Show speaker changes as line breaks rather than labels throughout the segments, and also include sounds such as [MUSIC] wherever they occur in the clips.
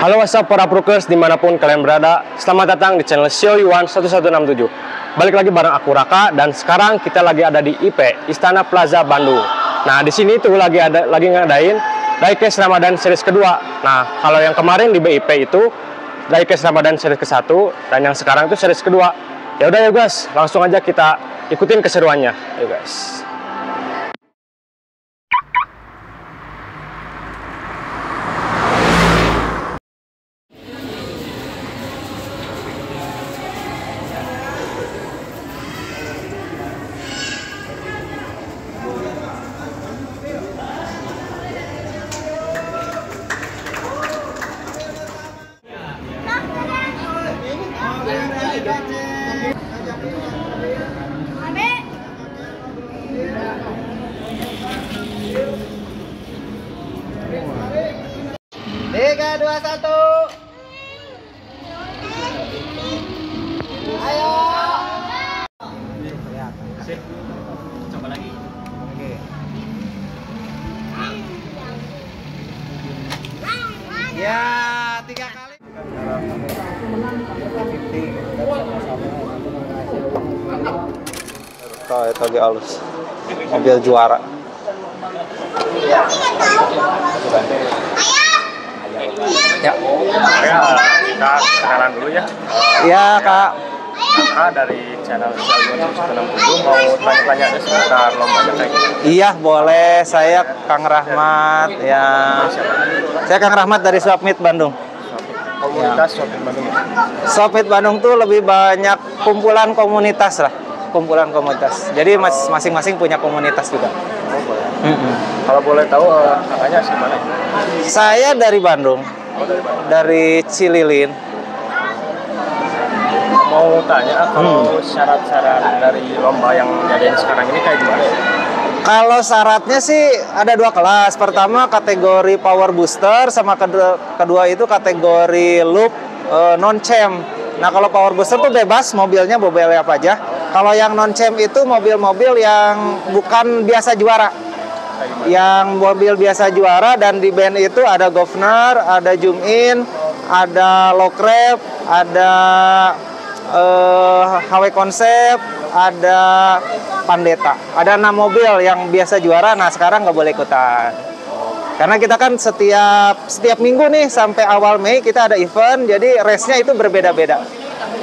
Halo WhatsApp para prokers di mana pun kalian berada. Selamat datang di channel Xiao Yuan 1167 Balik lagi bareng aku Raka Dan sekarang kita lagi ada di IP Istana Plaza Bandung. Nah di sini tuh lagi ada lagi ngadain Diecast Ramadan series kedua. Nah kalau yang kemarin di BIP itu Diecast Ramadan series ke-1 Dan yang sekarang itu series kedua. Ya udah ya guys langsung aja kita ikutin keseruannya. Ya guys
dua, satu. Ayo.
Coba lagi
Oke. Ya, tiga kali.
Tuh, itu lagi halus. Mobil juara. Ya.
Ya, kita kenalan dulu ya
Ya, Kak.
Kakak dari channel Yuan 1167 mau tanya-tanya aja seputar lombanya kayak gini
Iya, boleh. Saya Kang Rahmat. Ya. Saya Kang Rahmat dari Swapmeet Bandung.
komunitas shopping Bandung?
Swapmeet Bandung tuh lebih banyak kumpulan komunitas lah. Kumpulan komunitas. Jadi mas- masing-masing punya komunitas juga.
Oh, boleh.
Mm-mm.
Kalau boleh tahu eh, kakaknya asli mana?
Saya dari Bandung.
Dari
Cililin.
Mau tanya kalau syarat-syarat dari lomba yang diadain sekarang ini kayak gimana?
Kalau syaratnya sih ada dua kelas. Pertama kategori power booster sama kedua, kedua itu kategori loop non chem. Nah kalau power booster tuh bebas mobilnya mobil apa aja. Kalau yang non chem itu mobil-mobil yang bukan biasa juara. Yang mobil biasa juara dan di band itu ada governor, ada zoom in, ada crab, ada eh, HW konsep, ada Pandeta. Ada enam mobil yang biasa juara, nah sekarang nggak boleh ikutan. Karena kita kan setiap setiap minggu nih sampai awal Mei kita ada event, jadi race-nya itu berbeda-beda.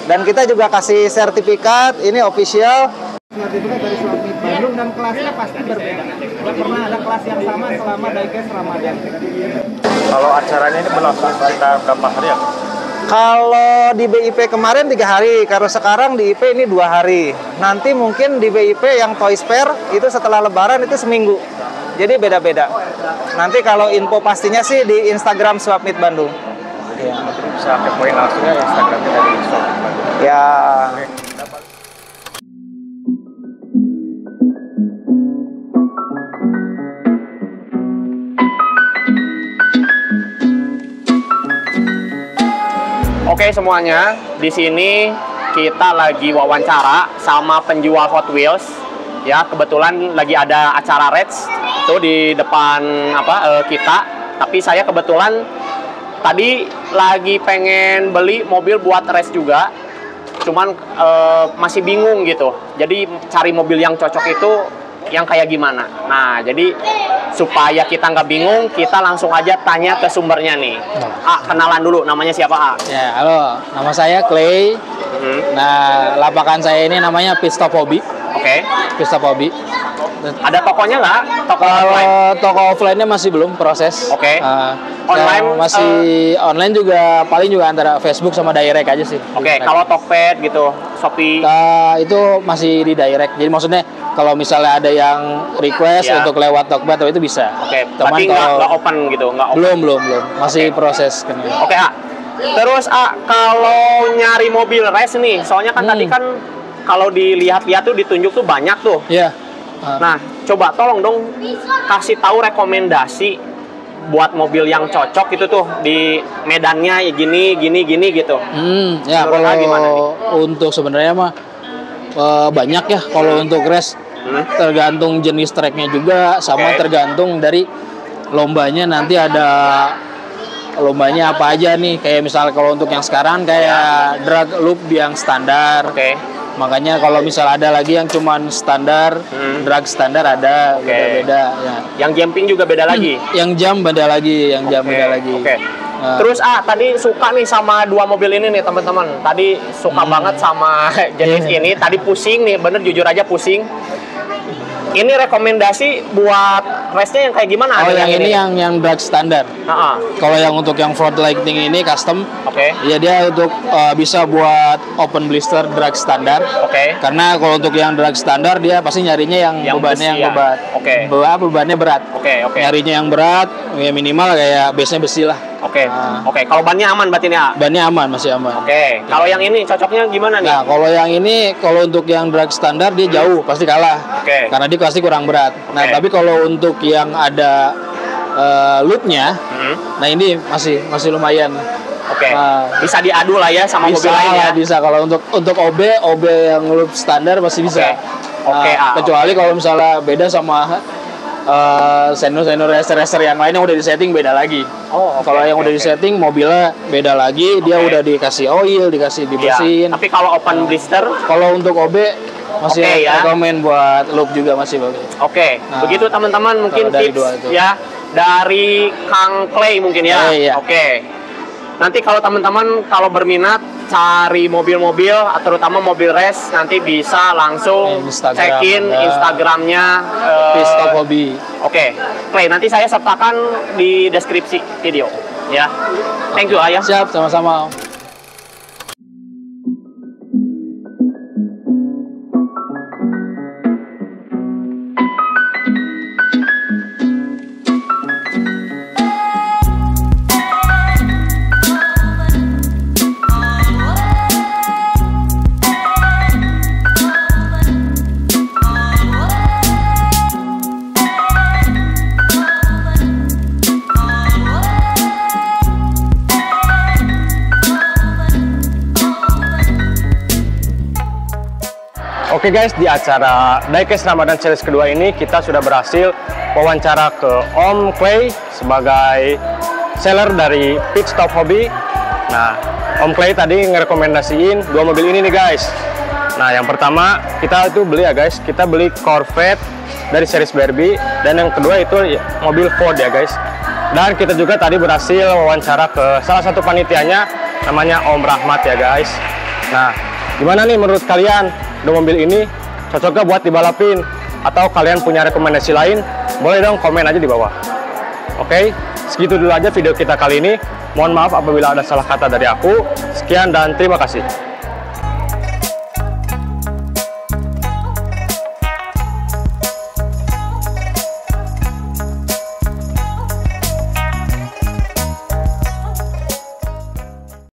Dan kita juga kasih sertifikat, ini official.
Sertifikat dari Suami Bandung dan kelasnya pasti berbeda. Tidak pernah ada kelas yang sama selama Diecast Ramadan.
Kalau acaranya ini berlangsung sekitar berapa hari ya?
Kalau di BIP kemarin tiga hari, kalau sekarang di IP ini dua hari. Nanti mungkin di BIP yang Toys Fair itu setelah Lebaran itu seminggu. Jadi beda-beda. Nanti kalau info pastinya sih di Instagram Swapmeet Bandung.
Bisa kepoin langsung ya Instagramnya dari shopping Bandung.
Ya,
Oke semuanya, di sini kita lagi wawancara sama penjual Hot Wheels. Ya, kebetulan lagi ada acara Reds tuh di depan apa eh, kita. Tapi saya kebetulan tadi lagi pengen beli mobil buat race juga. Cuman eh, masih bingung gitu. Jadi cari mobil yang cocok itu yang kayak gimana. Nah, jadi supaya kita nggak bingung, kita langsung aja tanya ke sumbernya nih. Ah, kenalan dulu, namanya siapa A?
Ya, halo. Nama saya Clay.
Hmm,
Nah, lapakan saya ini namanya Pista Pobi.
Oke.
Pista Pobi.
Ada tokonya nggak? Toko online.
Kalau toko offline-nya masih belum proses.
Oke.
Uh,
Online,
yang masih online juga paling juga antara Facebook sama direct aja sih.
Oke, kalau Tokped gitu, Shopee.
Nah, itu masih di direct. Jadi maksudnya kalau misalnya ada yang request
Ya.
untuk lewat Tokped itu bisa.
Oke,
Cuman
berarti nggak open gitu, nggak open.
belum belum belum. Masih
Oke.
proses kan.
Oke, A. Terus A, kalau nyari mobil race nih, soalnya kan
Hmm.
tadi kan kalau dilihat-lihat tuh ditunjuk tuh banyak tuh.
Ya. Ah.
Nah, coba tolong dong kasih tahu rekomendasi buat mobil yang cocok itu tuh di medannya ya gini gini gini gitu.
Hmm, ya
Menurut
kalau
gimana nih?
untuk sebenarnya mah eh, banyak ya kalau untuk race
Hmm.
tergantung jenis tracknya juga sama
Oke.
tergantung dari lombanya nanti ada lombanya apa aja nih. Kayak misalnya kalau untuk yang sekarang kayak drag loop yang standar.
Oke.
Makanya kalau misal ada lagi yang cuman standar,
Hmm.
drag standar ada,
Oke.
beda-beda ya.
Yang jumping juga beda lagi.
Yang jam beda lagi, yang jam
Oke,
beda lagi.
Oke.
Nah.
Terus ah tadi suka nih sama dua mobil ini nih teman-teman. Tadi suka
Hmm.
banget sama [LAUGHS] jenis
Iya.
ini. Tadi pusing nih, bener jujur aja pusing. Ini rekomendasi buat race-nya yang kayak gimana?
Oh,
Ada
yang ini yang yang drag standar.
Ah.
Kalau yang untuk yang Ford Lightning ini custom,
Oke.
ya dia untuk uh, bisa buat open blister drag standar.
Oke.
Karena kalau untuk yang drag standar dia pasti nyarinya yang,
Yang
bebannya
besi
yang
ya?
bebat.
Oke.
Be- bebannya berat.
Oke, oke.
Nyarinya yang berat, ya minimal kayak base-nya besi lah.
Oke.
Ah.
Oke, kalau bannya aman berarti ah?
Bannya aman, masih aman.
Oke. Kalau yang ini cocoknya gimana nih?
Nah, kalau yang ini, kalau untuk yang drag standar dia jauh, pasti kalah.
Oke.
Karena dia pasti kurang berat. Nah,
Oke.
tapi kalau untuk yang ada uh, loopnya,
Hmm,
nah ini masih masih lumayan.
Oke.
Ah.
Bisa diadu lah ya sama
bisa
mobil lain ya.
bisa kalau untuk untuk OB OB yang loop standar masih bisa.
Oke. Oke,
Nah,
ah,
kecuali kalau misalnya beda sama uh, senior-senior racer-racer yang lain yang udah disetting beda lagi.
Oh, oke,
kalau yang udah
oke.
disetting mobilnya beda lagi, dia
Oke.
udah dikasih oil, dikasih
Iya.
dibersihin.
Tapi kalau open blister,
Kalau untuk OB masih
Oke, ya.
rekomen buat loop juga masih bagus.
oke.
Nah,
Begitu teman-teman mungkin tips ya dari Kang Clay mungkin ya.
Eh, iya.
Oke. Nanti kalau teman-teman kalau berminat cari mobil-mobil terutama mobil race nanti bisa langsung
Instagram
check in
ada.
Instagramnya. eh,
Pit stop hobi.
Oke, Clay nanti saya sertakan di deskripsi video ya. Thank you ayah.
Siap, sama-sama.
Oke guys, di acara Diecast Ramadan Series kedua ini kita sudah berhasil wawancara ke Om Clay sebagai seller dari Pit Stop Hobby. Nah, Om Clay tadi ngerekomendasiin dua mobil ini nih guys. Nah, yang pertama kita itu beli ya guys, kita beli Corvette dari series Barbie dan yang kedua itu mobil Ford ya guys. Dan kita juga tadi berhasil wawancara ke salah satu panitianya namanya Om Rahmat ya guys. Nah, gimana nih menurut kalian dua mobil ini cocok gak buat dibalapin? Atau kalian punya rekomendasi lain? Boleh dong komen aja di bawah. Oke, segitu dulu aja video kita kali ini. Mohon maaf apabila ada salah kata dari aku. Sekian dan terima kasih.